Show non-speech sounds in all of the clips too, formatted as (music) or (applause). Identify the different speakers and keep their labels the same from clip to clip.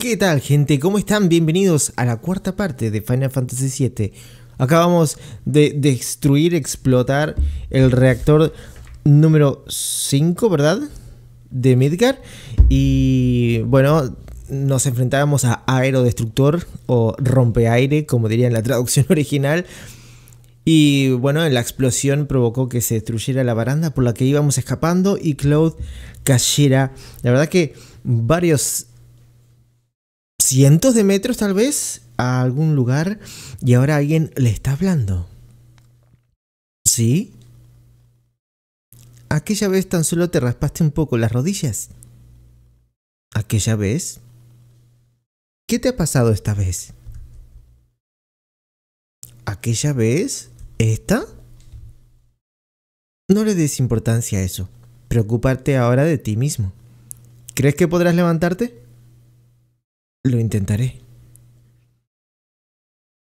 Speaker 1: ¿Qué tal gente? ¿Cómo están? Bienvenidos a la cuarta parte de Final Fantasy VII. Acabamos de destruir, explotar el reactor número 5, ¿verdad? De Midgar. Y bueno, nos enfrentábamos a Aerodestructor o Rompeaire, como diría en la traducción (laughs) original. Y bueno, la explosión provocó que se destruyera la baranda por la que íbamos escapando y Cloud cayera. La verdad que varios cientos de metros tal vez a algún lugar y ahora alguien le está hablando. ¿Sí? Aquella vez tan solo te raspaste un poco las rodillas. ¿Aquella vez? ¿Qué te ha pasado esta vez? ¿Aquella vez? ¿Esta? No le des importancia a eso. Preocuparte ahora de ti mismo. ¿Crees que podrás levantarte? Lo intentaré.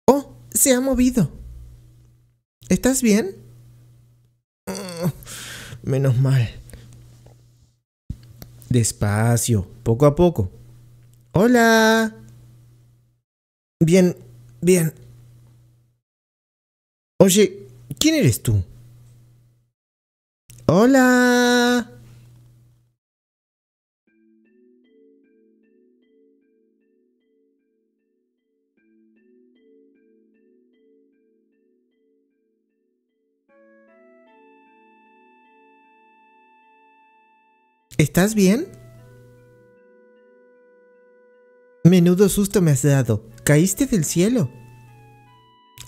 Speaker 1: ¡Oh! Se ha movido. ¿Estás bien? Oh, menos mal. Despacio, poco a poco. Hola. Bien, bien. Oye, ¿quién eres tú? Hola. ¿Estás bien? Menudo susto me has dado. ¿Caíste del cielo?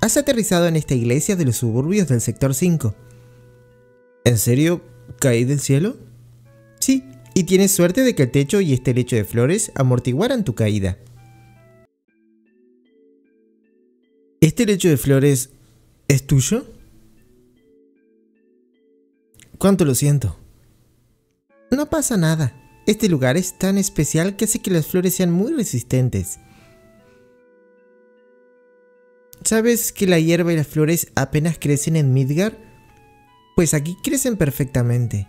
Speaker 1: Has aterrizado en esta iglesia de los suburbios del sector 5. ¿En serio caí del cielo? Sí, y tienes suerte de que el techo y este lecho de flores amortiguaran tu caída. ¿Este lecho de flores es tuyo? ¿Cuánto lo siento? No pasa nada. Este lugar es tan especial que hace que las flores sean muy resistentes. ¿Sabes que la hierba y las flores apenas crecen en Midgar? Pues aquí crecen perfectamente.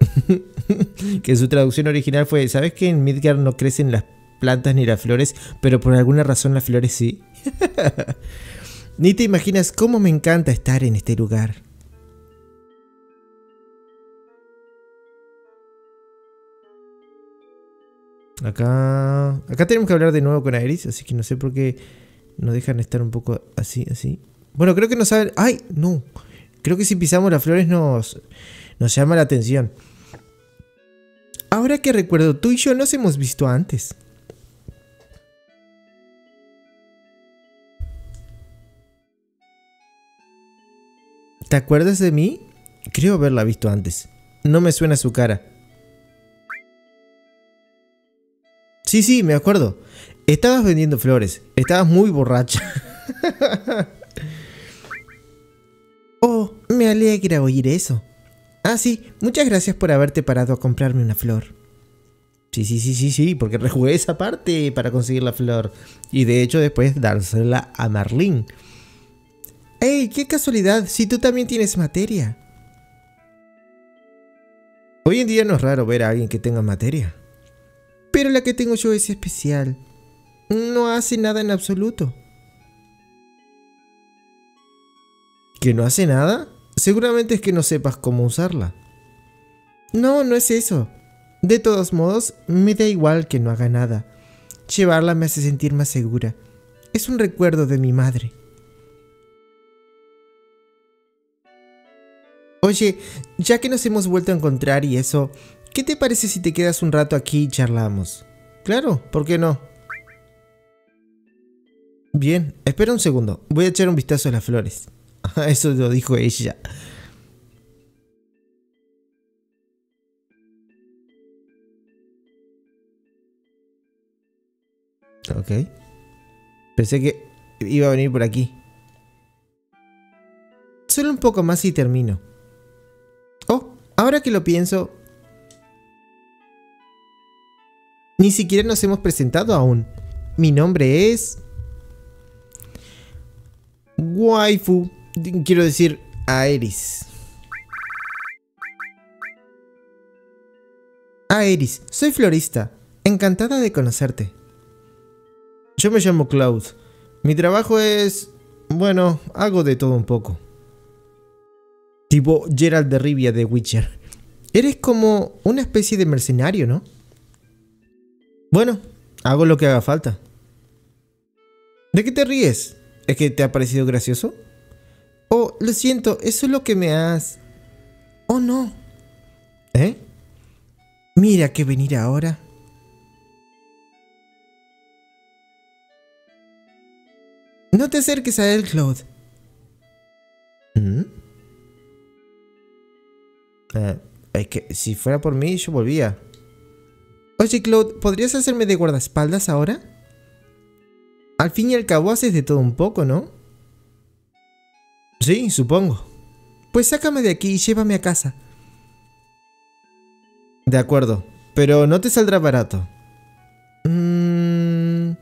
Speaker 1: (laughs) que su traducción original fue, ¿sabes que en Midgar no crecen las plantas ni las flores, pero por alguna razón las flores sí? (laughs) ni te imaginas cómo me encanta estar en este lugar. Acá, acá tenemos que hablar de nuevo con Aeris, así que no sé por qué nos dejan estar un poco así, así. Bueno, creo que no saben... ¡Ay! No. Creo que si pisamos las flores nos, nos llama la atención. Ahora que recuerdo, tú y yo nos hemos visto antes. ¿Te acuerdas de mí? Creo haberla visto antes. No me suena su cara. Sí, sí, me acuerdo. Estabas vendiendo flores. Estabas muy borracha. (laughs) oh, me alegra oír eso. Ah, sí, muchas gracias por haberte parado a comprarme una flor. Sí, sí, sí, sí, sí, porque rejugué esa parte para conseguir la flor. Y de hecho después dársela a Marlene. ¡Ey, qué casualidad! Si tú también tienes materia. Hoy en día no es raro ver a alguien que tenga materia. Pero la que tengo yo es especial. No hace nada en absoluto. ¿Que no hace nada? Seguramente es que no sepas cómo usarla. No, no es eso. De todos modos, me da igual que no haga nada. Llevarla me hace sentir más segura. Es un recuerdo de mi madre. Oye, ya que nos hemos vuelto a encontrar y eso, ¿Qué te parece si te quedas un rato aquí y charlamos? Claro, ¿por qué no? Bien, espera un segundo. Voy a echar un vistazo a las flores. (laughs) Eso lo dijo ella. Ok. Pensé que iba a venir por aquí. Solo un poco más y termino. Oh, ahora que lo pienso, Ni siquiera nos hemos presentado aún. Mi nombre es... Waifu. Quiero decir, Aeris. Aeris, soy florista. Encantada de conocerte. Yo me llamo Cloud. Mi trabajo es... Bueno, hago de todo un poco. Tipo Gerald de Rivia de Witcher. Eres como una especie de mercenario, ¿no? Bueno, hago lo que haga falta. ¿De qué te ríes? ¿Es que te ha parecido gracioso? Oh, lo siento, eso es lo que me has... Oh, no. ¿Eh? Mira que venir ahora. No te acerques a él, Claude. ¿Mm? Eh, es que si fuera por mí, yo volvía. Oye, Claude, ¿podrías hacerme de guardaespaldas ahora? Al fin y al cabo haces de todo un poco, ¿no? Sí, supongo. Pues sácame de aquí y llévame a casa. De acuerdo, pero no te saldrá barato. Mm,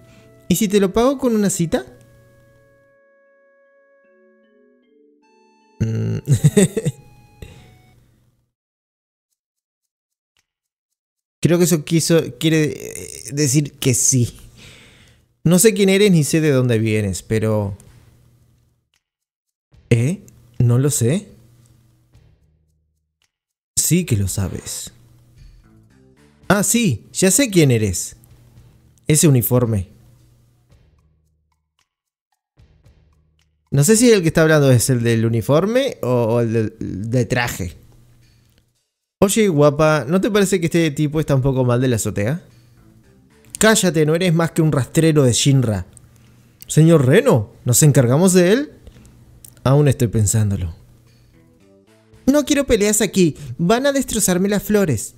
Speaker 1: ¿Y si te lo pago con una cita? Mm. (laughs) Creo que eso quiso, quiere eh, decir que sí. No sé quién eres ni sé de dónde vienes, pero... ¿Eh? No lo sé. Sí que lo sabes. Ah, sí, ya sé quién eres. Ese uniforme. No sé si el que está hablando es el del uniforme o el del de traje. Oye, guapa, ¿no te parece que este tipo está un poco mal de la azotea? Cállate, no eres más que un rastrero de Shinra. Señor Reno, ¿nos encargamos de él? Aún estoy pensándolo. No quiero peleas aquí, van a destrozarme las flores.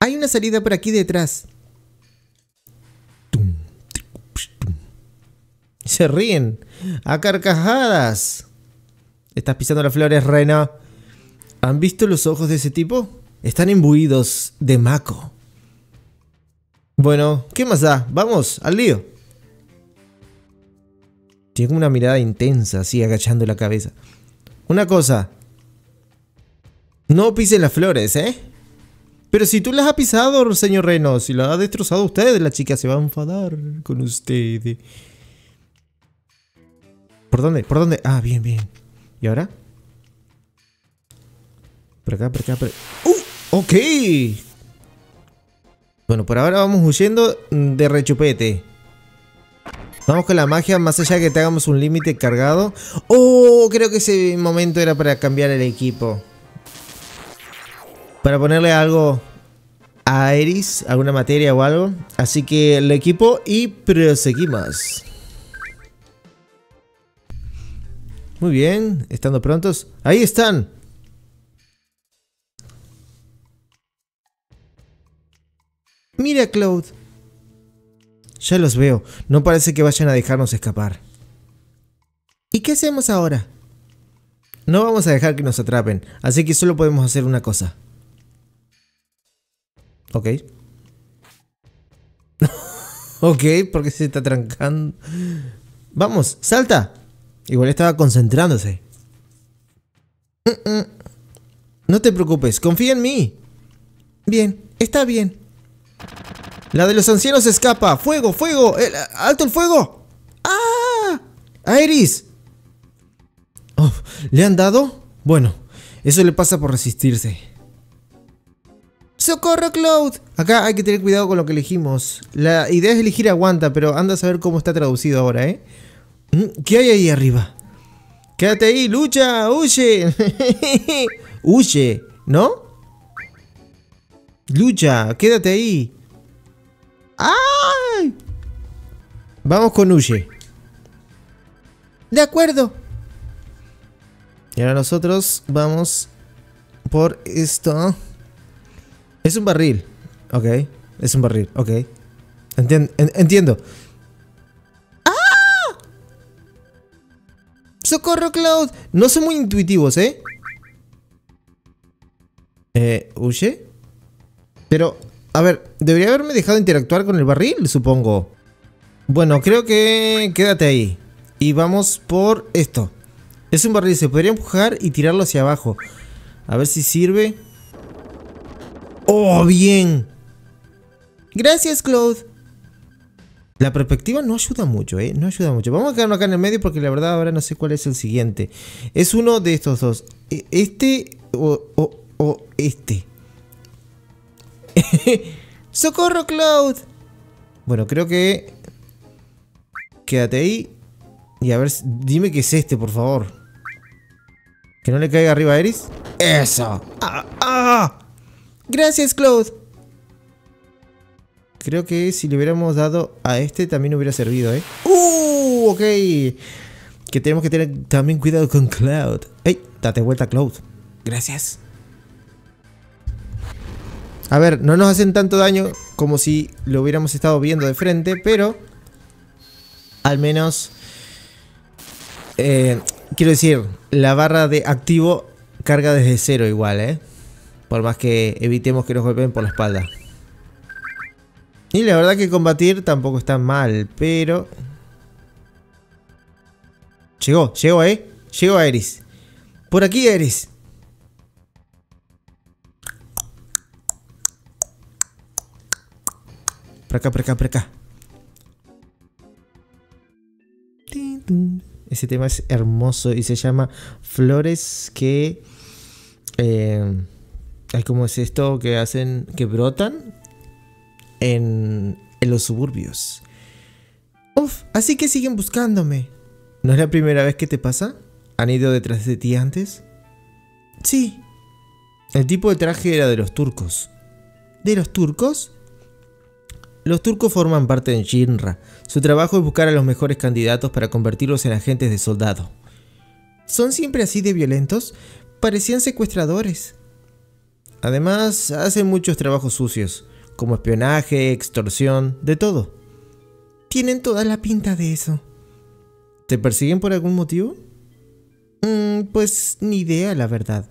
Speaker 1: Hay una salida por aquí detrás. Se ríen a carcajadas. Estás pisando las flores, reina. ¿Han visto los ojos de ese tipo? Están imbuidos de maco. Bueno, ¿qué más da? Vamos, al lío. Tiene una mirada intensa, así agachando la cabeza. Una cosa. No pisen las flores, ¿eh? Pero si tú las has pisado, señor Reno, si las ha destrozado usted, la chica se va a enfadar con usted. ¿Por dónde? ¿Por dónde? Ah, bien, bien. ¿Y ahora? Por acá, por acá, por acá. ¡Uh! ¡Ok! Bueno, por ahora vamos huyendo de rechupete. Vamos con la magia, más allá de que tengamos un límite cargado. ¡Oh! Creo que ese momento era para cambiar el equipo. Para ponerle algo a Eris, alguna materia o algo. Así que el equipo y proseguimos. Muy bien, estando prontos. Ahí están. Mira, Cloud. Ya los veo. No parece que vayan a dejarnos escapar. ¿Y qué hacemos ahora? No vamos a dejar que nos atrapen, así que solo podemos hacer una cosa. Ok. (laughs) ok, porque se está trancando. Vamos, salta. Igual estaba concentrándose. No te preocupes, confía en mí. Bien, está bien. La de los ancianos escapa. ¡Fuego, fuego! ¡Alto el fuego! ¡Ah! ¡Aeris! Oh, ¿Le han dado? Bueno, eso le pasa por resistirse. ¡Socorro, Cloud! Acá hay que tener cuidado con lo que elegimos. La idea es elegir aguanta, pero anda a saber cómo está traducido ahora, ¿eh? Mm, ¿Qué hay ahí arriba? Quédate ahí, lucha, huye. (laughs) huye, ¿no? Lucha, quédate ahí. ¡Ay! Vamos con huye. De acuerdo. Y ahora nosotros vamos por esto. Es un barril. Ok. Es un barril. Ok. entiendo. ¡Socorro, Cloud! No son muy intuitivos, ¿eh? Eh, ¿huye? Pero, a ver, debería haberme dejado interactuar con el barril, supongo. Bueno, creo que... Quédate ahí. Y vamos por esto. Es un barril, se podría empujar y tirarlo hacia abajo. A ver si sirve. ¡Oh, bien! Gracias, Claude. La perspectiva no ayuda mucho, ¿eh? No ayuda mucho. Vamos a quedarnos acá en el medio porque la verdad ahora no sé cuál es el siguiente. Es uno de estos dos. E, este o, o, este. (laughs) ¡Socorro, Cloud! Bueno, creo que... Quédate ahí. Y a ver, dime que es este, por favor. Que no le caiga arriba a Eris. ¡Eso! ¡Ah! ¡Ah! Gracias, Cloud. Creo que si le hubiéramos dado a este también hubiera servido, ¿eh? ¡Uh! Ok. Que tenemos que tener también cuidado con Cloud. ¡Ey! Date vuelta, Cloud. Gracias. A ver, no nos hacen tanto daño como si lo hubiéramos estado viendo de frente, pero... Al menos... Eh, quiero decir, la barra de activo carga desde cero igual, ¿eh? Por más que evitemos que nos golpeen por la espalda. Y la verdad que combatir tampoco está mal, pero... Llegó, llegó, ¿eh? Llegó Eris. Por aquí, Eris. Por acá, por acá, por acá. Ese tema es hermoso y se llama Flores que... Eh, ¿Cómo es esto? Que hacen... Que brotan en, en los suburbios. Uf, así que siguen buscándome. ¿No es la primera vez que te pasa? ¿Han ido detrás de ti antes? Sí. El tipo de traje era de los turcos. ¿De los turcos? Los turcos forman parte de Shinra. Su trabajo es buscar a los mejores candidatos para convertirlos en agentes de soldado. ¿Son siempre así de violentos? Parecían secuestradores. Además, hacen muchos trabajos sucios como espionaje, extorsión, de todo. Tienen toda la pinta de eso. ¿Te persiguen por algún motivo? Mm, pues ni idea, la verdad.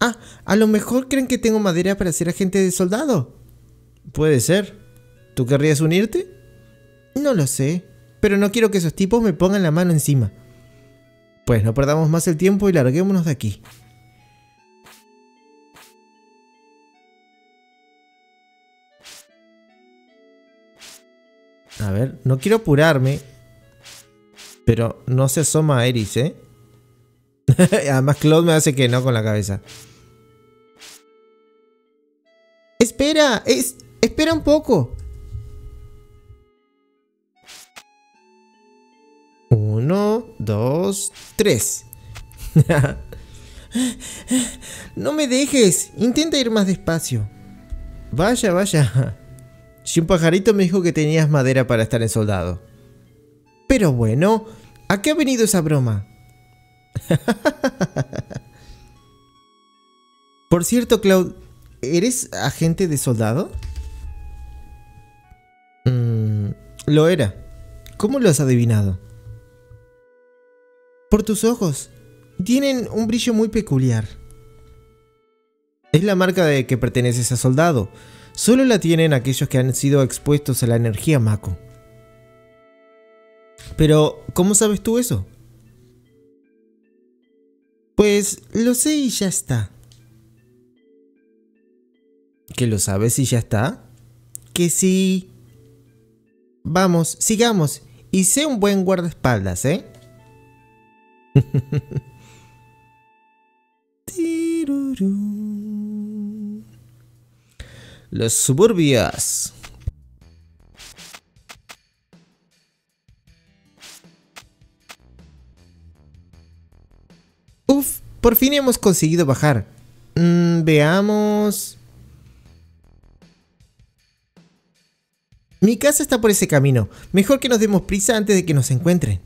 Speaker 1: Ah, a lo mejor creen que tengo madera para ser agente de soldado. Puede ser. ¿Tú querrías unirte? No lo sé, pero no quiero que esos tipos me pongan la mano encima. Pues no perdamos más el tiempo y larguémonos de aquí. A ver, no quiero apurarme. Pero no se asoma a Eris, ¿eh? (laughs) Además Claude me hace que no con la cabeza. Espera, es, espera un poco. Uno, dos, tres. (laughs) no me dejes. Intenta ir más despacio. Vaya, vaya. Si un pajarito me dijo que tenías madera para estar en soldado. Pero bueno, ¿a qué ha venido esa broma? (laughs) Por cierto, Cloud, ¿eres agente de soldado? Mm, lo era. ¿Cómo lo has adivinado? Por tus ojos. Tienen un brillo muy peculiar. Es la marca de que perteneces a soldado. Solo la tienen aquellos que han sido expuestos a la energía Mako. Pero, ¿cómo sabes tú eso? Pues lo sé y ya está. ¿Que lo sabes y ya está? Que sí. Vamos, sigamos. Y sé un buen guardaespaldas, ¿eh? (laughs) Los suburbios. Uf, por fin hemos conseguido bajar. Mm, veamos. Mi casa está por ese camino. Mejor que nos demos prisa antes de que nos encuentren.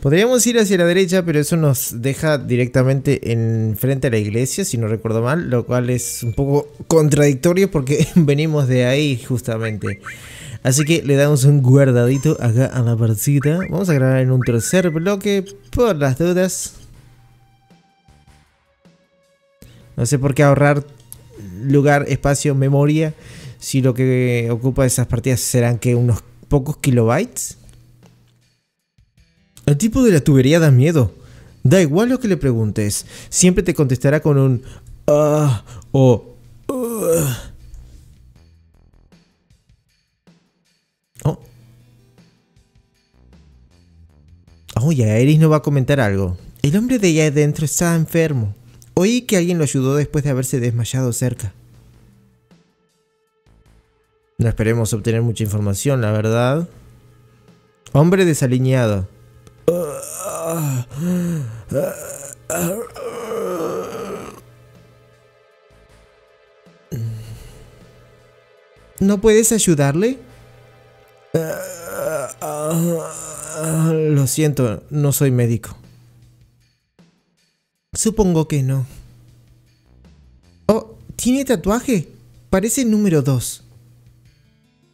Speaker 1: Podríamos ir hacia la derecha, pero eso nos deja directamente en frente a la iglesia, si no recuerdo mal, lo cual es un poco contradictorio porque (laughs) venimos de ahí justamente. Así que le damos un guardadito acá a la partida. Vamos a grabar en un tercer bloque por las dudas. No sé por qué ahorrar lugar, espacio, memoria, si lo que ocupa esas partidas serán que unos pocos kilobytes. El tipo de la tubería da miedo. Da igual lo que le preguntes. Siempre te contestará con un... Ah o... "Ugh". Oh. Oh, ya Eris no va a comentar algo. El hombre de allá adentro está enfermo. Oí que alguien lo ayudó después de haberse desmayado cerca. No esperemos obtener mucha información, la verdad. Hombre desaliñado. ¿No puedes ayudarle? Lo siento, no soy médico. Supongo que no. Oh, tiene tatuaje. Parece número 2.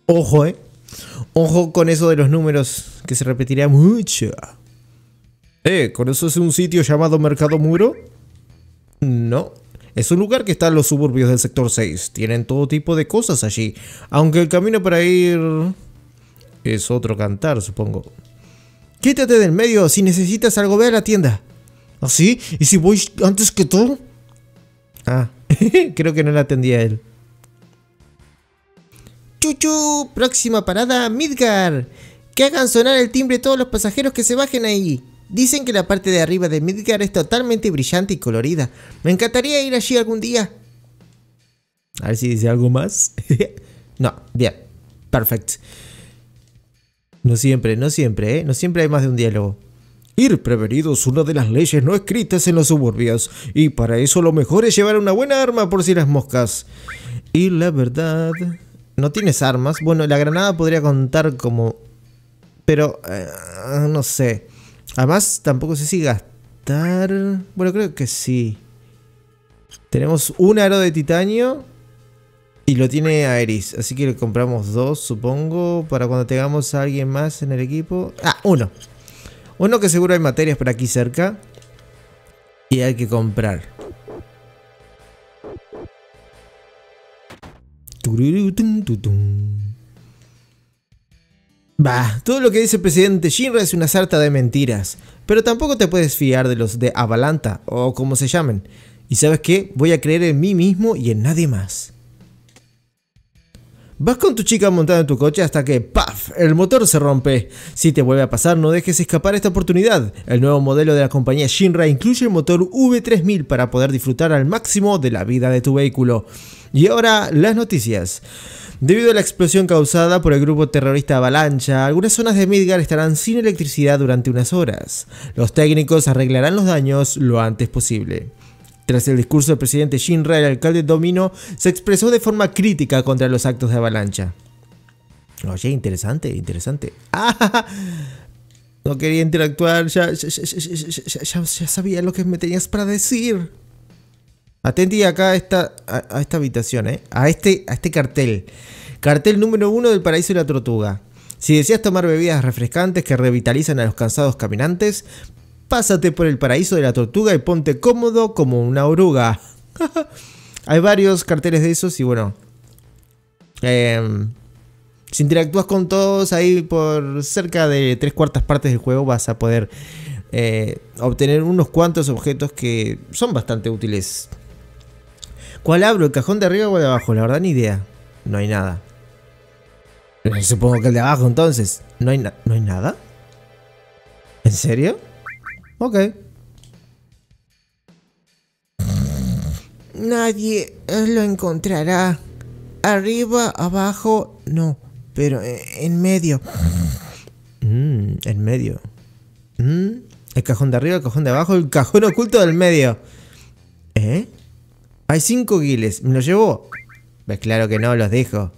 Speaker 1: Ojo, eh. Ojo con eso de los números, que se repetirá mucho. ¿Con eso es un sitio llamado Mercado Muro? No. Es un lugar que está en los suburbios del sector 6. Tienen todo tipo de cosas allí. Aunque el camino para ir... Es otro cantar, supongo. Quítate del medio. Si necesitas algo, ve a la tienda. ¿Ah, sí? ¿Y si voy antes que tú? Ah, (laughs) creo que no la atendía él. Chuchu, próxima parada, Midgar. Que hagan sonar el timbre todos los pasajeros que se bajen ahí. Dicen que la parte de arriba de Midgar es totalmente brillante y colorida. Me encantaría ir allí algún día. A ver si dice algo más. (laughs) no, bien. Perfecto. No siempre, no siempre, ¿eh? No siempre hay más de un diálogo. Ir prevenido es una de las leyes no escritas en los suburbios, y para eso lo mejor es llevar una buena arma por si las moscas. Y la verdad... ¿No tienes armas? Bueno, la granada podría contar como... Pero... eh, no sé. Además, tampoco sé si gastar... Bueno, creo que sí. Tenemos un aro de titanio. Y lo tiene Aeris. Así que le compramos dos, supongo. Para cuando tengamos a alguien más en el equipo. Ah, uno. Uno que seguro hay materias por aquí cerca. Y hay que comprar. Bah, todo lo que dice el presidente Shinra es una sarta de mentiras. Pero tampoco te puedes fiar de los de Avalanta, o como se llamen. Y sabes qué, voy a creer en mí mismo y en nadie más. Vas con tu chica montada en tu coche hasta que ¡paf! el motor se rompe. Si te vuelve a pasar, no dejes escapar esta oportunidad. El nuevo modelo de la compañía Shinra incluye el motor V3000 para poder disfrutar al máximo de la vida de tu vehículo. Y ahora, las noticias. Debido a la explosión causada por el grupo terrorista Avalancha, algunas zonas de Midgar estarán sin electricidad durante unas horas. Los técnicos arreglarán los daños lo antes posible. Tras el discurso del presidente Shinra, el alcalde Domino se expresó de forma crítica contra los actos de avalancha. Oye, interesante, interesante. (laughs) No quería interactuar, ya sabía lo que me tenías para decir. Atenti acá a esta, habitación, ¿eh? A este, a este cartel. Cartel número uno del Paraíso de la Tortuga. Si deseas tomar bebidas refrescantes que revitalizan a los cansados caminantes, pásate por el Paraíso de la Tortuga y ponte cómodo como una oruga. (laughs) Hay varios carteles de esos y bueno. Eh, si interactúas con todos ahí por cerca de tres cuartas partes del juego vas a poder eh, obtener unos cuantos objetos que son bastante útiles. ¿Cuál abro? ¿El cajón de arriba o el de abajo? La verdad ni idea. No hay nada. Eh, Supongo que el de abajo entonces. ¿No hay, na- ¿no hay nada? ¿En serio? Ok. Nadie lo encontrará. Arriba, abajo, no. Pero eh, en medio. Mm, en medio. Mm, el cajón de arriba, el cajón de abajo, el cajón oculto del medio. Hay cinco guiles. ¿Me los llevó? Pues claro que no, los dejo.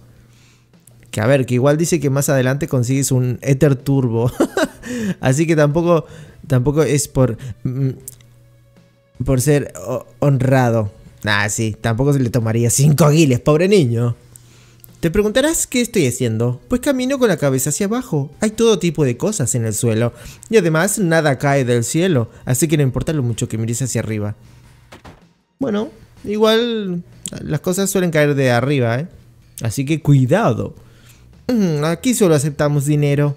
Speaker 1: Que a ver, que igual dice que más adelante consigues un Ether Turbo. (laughs) Así que tampoco, tampoco es por, mm, por ser ho- honrado. Ah, sí, tampoco se le tomaría 5 guiles, pobre niño. Te preguntarás qué estoy haciendo. Pues camino con la cabeza hacia abajo. Hay todo tipo de cosas en el suelo. Y además nada cae del cielo. Así que no importa lo mucho que mires hacia arriba. Bueno, igual las cosas suelen caer de arriba, ¿eh? Así que cuidado. Mm, Aquí solo aceptamos dinero.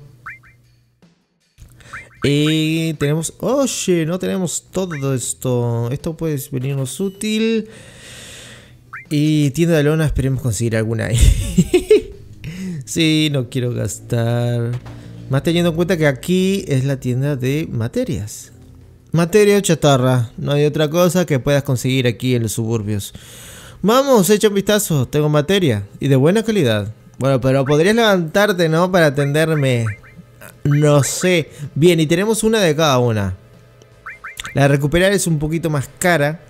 Speaker 1: Y tenemos... Oye, no tenemos todo esto. Esto puede venirnos útil. Y tienda de lona, esperemos conseguir alguna ahí. (laughs) sí, no quiero gastar. Más teniendo en cuenta que aquí es la tienda de materias. Materia chatarra. No hay otra cosa que puedas conseguir aquí en los suburbios. Vamos, echa un vistazo. Tengo materia. Y de buena calidad. Bueno, pero podrías levantarte, ¿no? Para atenderme. No sé. Bien, y tenemos una de cada una. La de recuperar es un poquito más cara.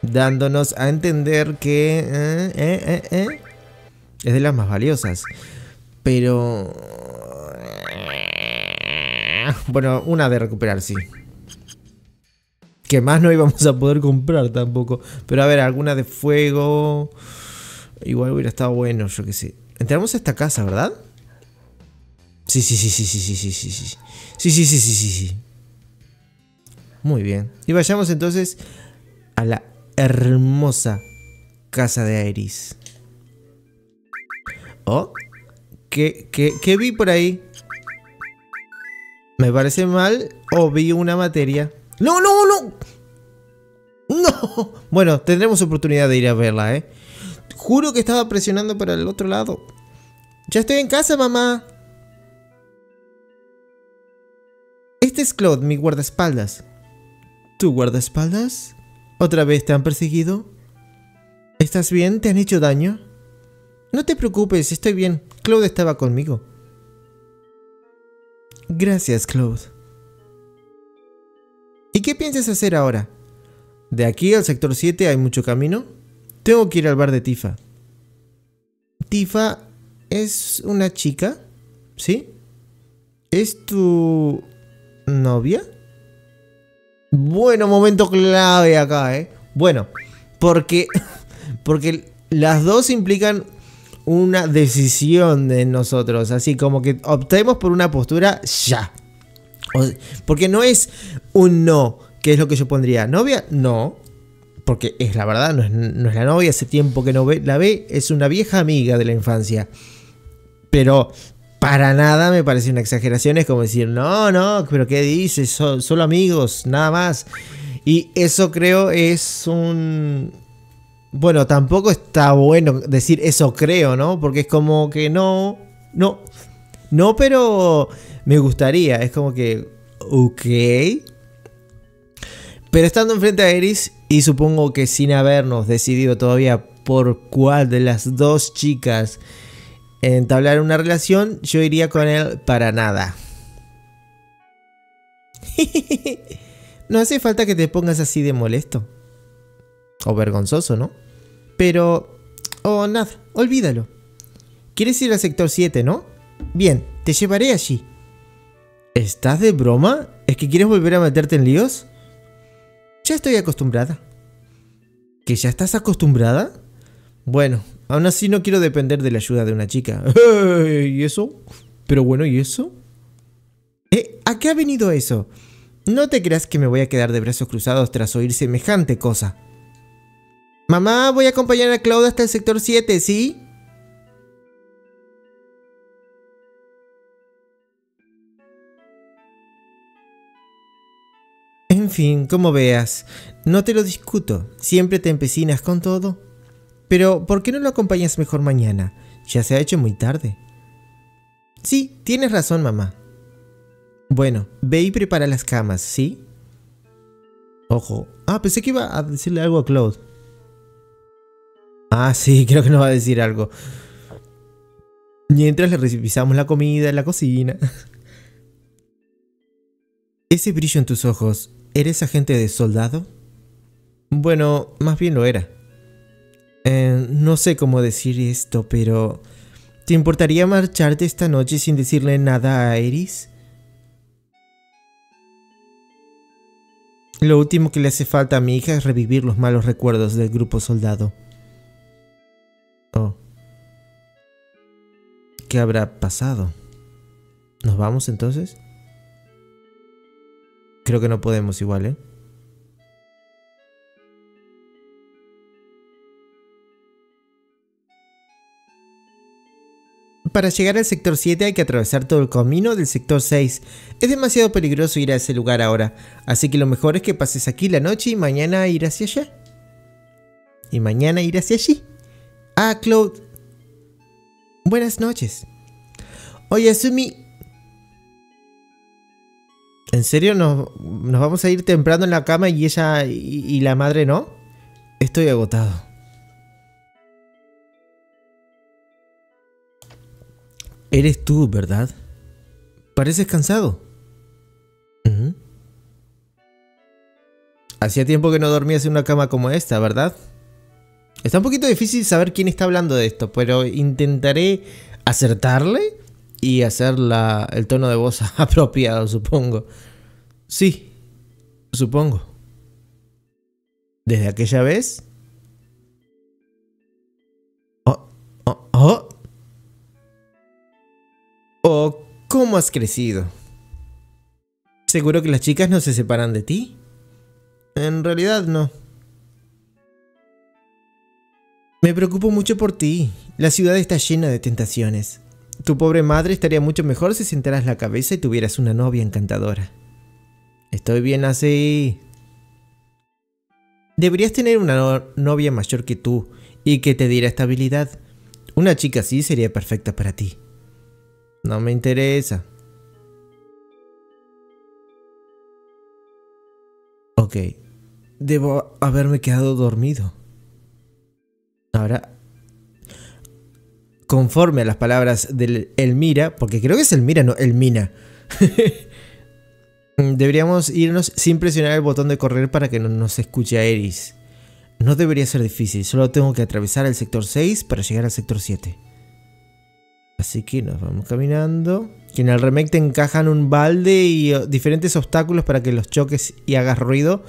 Speaker 1: Dándonos a entender que... Eh, eh, eh, es de las más valiosas. Pero... Bueno, una de recuperar, sí. Que más no íbamos a poder comprar tampoco. Pero a ver, alguna de fuego. Igual hubiera estado bueno, yo qué sé. Entramos a esta casa, ¿verdad? Sí, sí, sí, sí, sí, sí, sí, sí, sí. Sí, sí, sí, sí, sí, sí. Muy bien. Y vayamos entonces a la hermosa casa de Aeris. Oh, ¿qué, qué, qué vi por ahí? ¿Me parece mal o vi una materia? ¡No, no, no! ¡No! (laughs) Bueno, tendremos oportunidad de ir a verla, ¿eh? Juro que estaba presionando para el otro lado. Ya estoy en casa, mamá. Este es Claude, mi guardaespaldas. ¿Tu guardaespaldas? ¿Otra vez te han perseguido? ¿Estás bien? ¿Te han hecho daño? No te preocupes, estoy bien. Claude estaba conmigo. Gracias, Claude. ¿Y qué piensas hacer ahora? De aquí al sector 7 hay mucho camino. Tengo que ir al bar de Tifa. Tifa es una chica, ¿sí? ¿Es tu novia? Bueno, momento clave acá, ¿eh? Bueno, porque, (laughs) porque las dos implican una decisión de nosotros, así como que optemos por una postura ya. Porque no es un no, que es lo que yo pondría. ¿Novia? No. Porque es la verdad, no es, la novia, hace tiempo que no ve, la ve, es una vieja amiga de la infancia. Pero para nada me parece una exageración, es como decir, no, no, pero ¿qué dices? solo amigos, nada más. Y eso creo es un... Bueno, tampoco está bueno decir eso creo, ¿no? Porque es como que no, no, no, pero me gustaría. Es como que, ok. Pero estando enfrente a Eris, y supongo que sin habernos decidido todavía por cuál de las dos chicas entablar una relación, yo iría con él para nada. (laughs) no hace falta que te pongas así de molesto. O vergonzoso, ¿no? Pero... Oh, nada, olvídalo. ¿Quieres ir al sector 7, no? Bien, te llevaré allí. ¿Estás de broma? ¿Es que quieres volver a meterte en líos? Ya estoy acostumbrada. ¿Que ya estás acostumbrada? Bueno, aún así no quiero depender de la ayuda de una chica. (laughs) ¿Y eso? Pero bueno, ¿y eso? ¿Eh? ¿A qué ha venido eso? No te creas que me voy a quedar de brazos cruzados tras oír semejante cosa. Mamá, voy a acompañar a Claudia hasta el sector 7, ¿sí? En fin, como veas, no te lo discuto, siempre te empecinas con todo. Pero, ¿por qué no lo acompañas mejor mañana? Ya se ha hecho muy tarde. Sí, tienes razón, mamá. Bueno, ve y prepara las camas, ¿sí? Ojo. Ah, pensé que iba a decirle algo a Claude. Ah, sí, (laughs) creo que nos va a decir algo. Mientras le revisamos la comida en la cocina. (laughs) Ese brillo en tus ojos ¿Eres agente de soldado? Bueno, más bien lo era. Eh, no sé cómo decir esto, pero... ¿Te importaría marcharte esta noche sin decirle nada a Eris? Lo último que le hace falta a mi hija es revivir los malos recuerdos del grupo soldado. Oh. ¿Qué habrá pasado? ¿Nos vamos entonces? Creo que no podemos igual, ¿eh? para llegar al sector 7 hay que atravesar todo el camino del sector 6. Es demasiado peligroso ir a ese lugar ahora, así que lo mejor es que pases aquí la noche y mañana ir hacia allá. Y mañana ir hacia allí. Ah, Claude. Buenas noches. Oye, Sumi. ¿En serio nos, vamos a ir temprano en la cama y ella y la madre no? Estoy agotado. Eres tú, ¿verdad? Pareces cansado. Hacía tiempo que no dormías en una cama como esta, ¿verdad? Está un poquito difícil saber quién está hablando de esto, pero intentaré acertarle y hacer el tono de voz (laughs) apropiado, supongo. Sí, supongo. ¿Desde aquella vez? Oh, oh, oh. ¿O cómo has crecido? ¿Seguro que las chicas no se separan de ti? En realidad no. Me preocupo mucho por ti. La ciudad está llena de tentaciones. Tu pobre madre estaría mucho mejor si sentaras la cabeza y tuvieras una novia encantadora. Estoy bien así. Deberías tener una novia mayor que tú y que te diera estabilidad. Una chica así sería perfecta para ti. No me interesa. Ok. Debo haberme quedado dormido. Ahora, conforme a las palabras del Elmira, porque creo que es Elmira, no Elmina. (laughs) Deberíamos irnos sin presionar el botón de correr para que no nos escuche a Eris. No debería ser difícil, solo tengo que atravesar el sector 6 para llegar al sector 7. Así que nos vamos caminando. Que en el remake te encajan un balde y uh, diferentes obstáculos para que los choques y hagas ruido.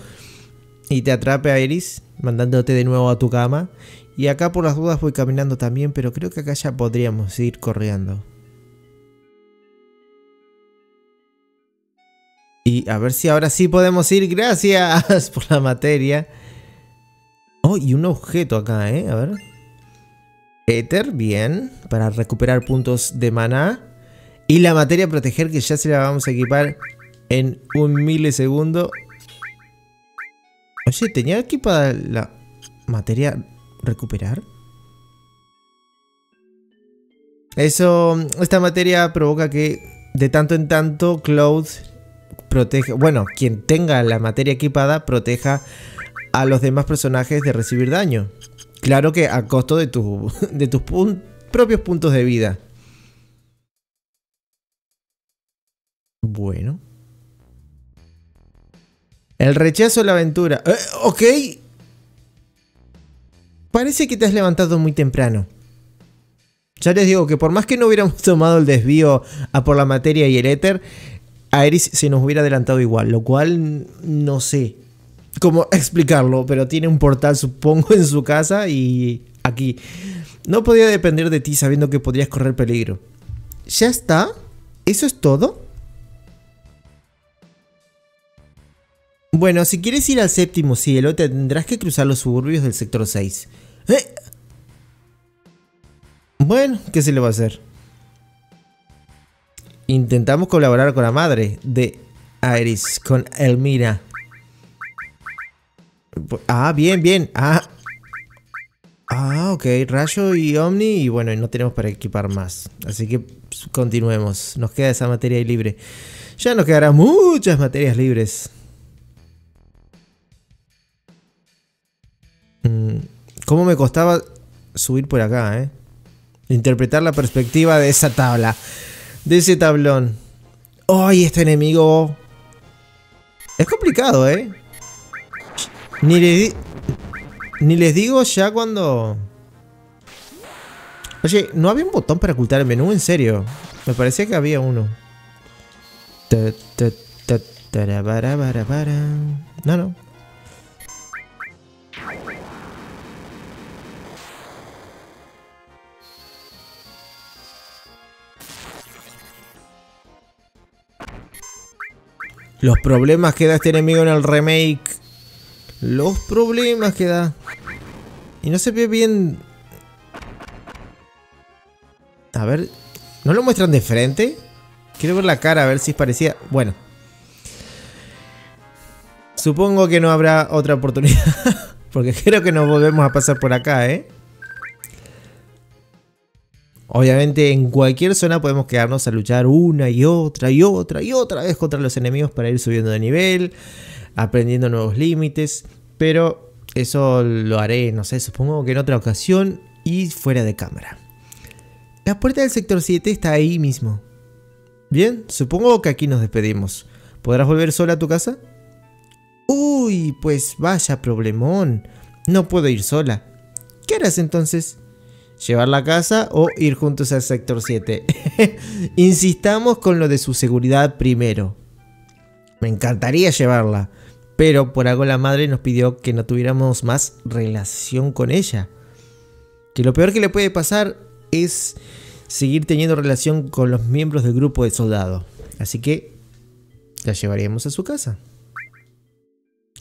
Speaker 1: Y te atrape a Iris, mandándote de nuevo a tu cama. Y acá por las dudas voy caminando también, pero creo que acá ya podríamos ir corriendo. Y a ver si ahora sí podemos ir. Gracias (laughs) por la materia. Oh, y un objeto acá, ¿eh? A ver. Ether, bien, para recuperar puntos de maná. Y la materia proteger que ya se la vamos a equipar en un milisegundo. Oye, ¿tenía equipada la materia recuperar? Eso, esta materia provoca que de tanto en tanto Cloud proteja, bueno, quien tenga la materia equipada proteja a los demás personajes de recibir daño. Claro que a costo de, (laughs) de tus propios puntos de vida. Bueno. El rechazo a la aventura. Eh, ok. Parece que te has levantado muy temprano. Ya les digo que por más que no hubiéramos (laughs) tomado el desvío a por la materia y el éter, a Eris se nos hubiera adelantado igual, lo cual no sé cómo (laughs) explicarlo, pero tiene un portal, supongo, en su casa y aquí. No podía depender de ti sabiendo que podrías correr peligro. ¿Ya está? ¿Eso es todo? Bueno, si quieres ir al séptimo cielo, tendrás que cruzar los suburbios del sector 6. ¿Eh? Bueno, ¿qué se le va a hacer? Intentamos colaborar con la madre de Iris, con Elmira. Ah, bien, bien. Ah. Ah, ok. Rayo y Omni. Y bueno, no tenemos para equipar más. Así que continuemos. Nos queda esa materia libre. Ya nos quedarán muchas materias libres. Mm, ¿Cómo me costaba subir por acá, eh? Interpretar la perspectiva de esa tabla. De ese tablón. ¡Ay, este enemigo! Es complicado, ¿eh? Ni, le ni les digo ya cuando... Oye, ¿no había un botón para ocultar el menú? En serio. Me parecía que había uno. No, no. Los problemas que da este enemigo en el remake los problemas que da. Y no se ve bien... A ver, ¿No lo muestran de frente? Quiero ver la cara, a ver si es parecida. Bueno. Supongo que no habrá otra oportunidad. (laughs) Porque creo que nos volvemos a pasar por acá, ¿eh? Obviamente en cualquier zona podemos quedarnos a luchar una y otra y otra y otra vez contra los enemigos para ir subiendo de nivel, aprendiendo nuevos límites, pero eso lo haré, no sé, supongo que en otra ocasión y fuera de cámara. La puerta del sector 7 está ahí mismo. Bien, supongo que aquí nos despedimos. ¿Podrás volver sola a tu casa? Uy, pues vaya problemón. No puedo ir sola. ¿Qué harás entonces? ¿Llevarla a casa o ir juntos al sector 7? (laughs) Insistamos con lo de su seguridad primero. Me encantaría llevarla, pero por algo la madre nos pidió que no tuviéramos más relación con ella. Que lo peor que le puede pasar es seguir teniendo relación con los miembros del grupo de soldados. Así que la llevaríamos a su casa.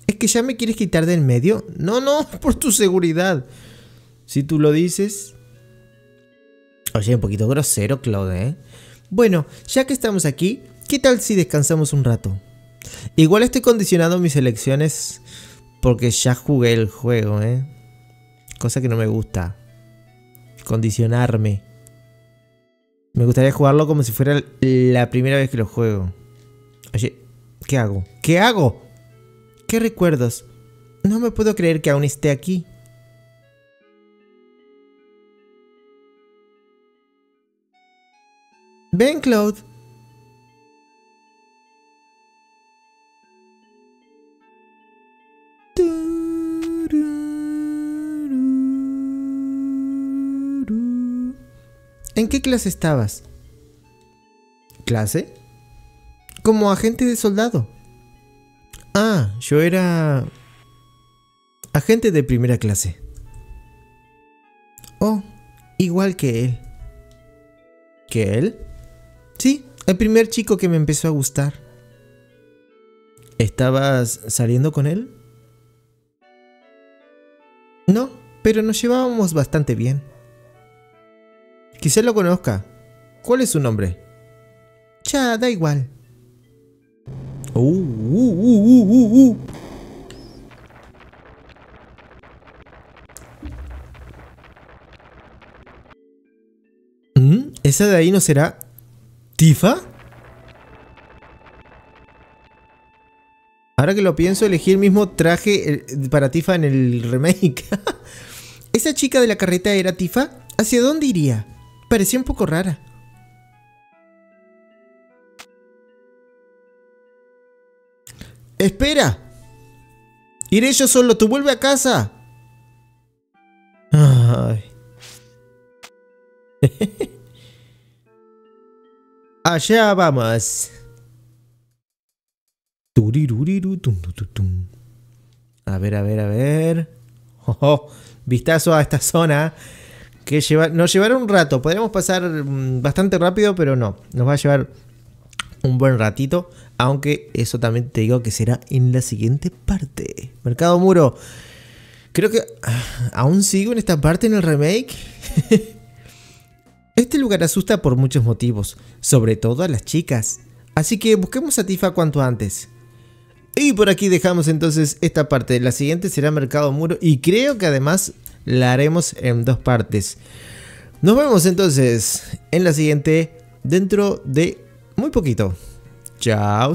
Speaker 1: ¿Es que ya me quieres quitar del medio? No, no, (laughs) por tu seguridad. Si tú lo dices... Oye, un poquito grosero, Claude, ¿eh? Bueno, ya que estamos aquí, ¿qué tal si descansamos un rato? Igual estoy condicionando mis elecciones porque ya jugué el juego, ¿eh? Cosa que no me gusta. Condicionarme. Me gustaría jugarlo como si fuera la primera vez que lo juego. Oye, ¿qué hago? ¿Qué hago? ¿Qué recuerdos? No me puedo creer que aún esté aquí. Ven, Claude. ¿En qué clase estabas? ¿Clase? Como agente de soldado. Ah, yo era... Agente de primera clase. Oh, igual que él. ¿Que él? El primer chico que me empezó a gustar. ¿Estabas saliendo con él? No, pero nos llevábamos bastante bien. Quizá lo conozca. ¿Cuál es su nombre? Ya, da igual. Uh, uh, uh, uh, uh. ¿Mm? ¿Esa de ahí no será Tifa? Ahora que lo pienso, elegí el mismo traje para Tifa en el remake. (laughs) ¿Esa chica de la carreta era Tifa? ¿Hacia dónde iría? Parecía un poco rara. ¡Espera! Iré yo solo, tú vuelve a casa. Ay. (laughs) Allá vamos. A ver, a ver, a ver. (laughs) Oh, vistazo a esta zona que nos llevará un rato. Podríamos pasar mm, bastante rápido, pero no. Nos va a llevar un buen ratito. Aunque eso también te digo que será en la siguiente parte. Mercado Muro. Creo que ah, aún sigo en esta parte en el remake. (laughs) este lugar asusta por muchos motivos. Sobre todo a las chicas. Así que busquemos a Tifa cuanto antes. Y por aquí dejamos entonces esta parte. La siguiente será Mercado Muro. Y creo que además la haremos en dos partes. Nos vemos entonces en la siguiente dentro de muy poquito. Chao,